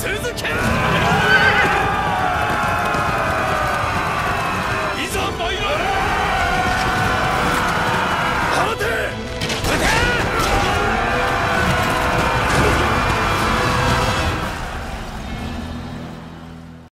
続け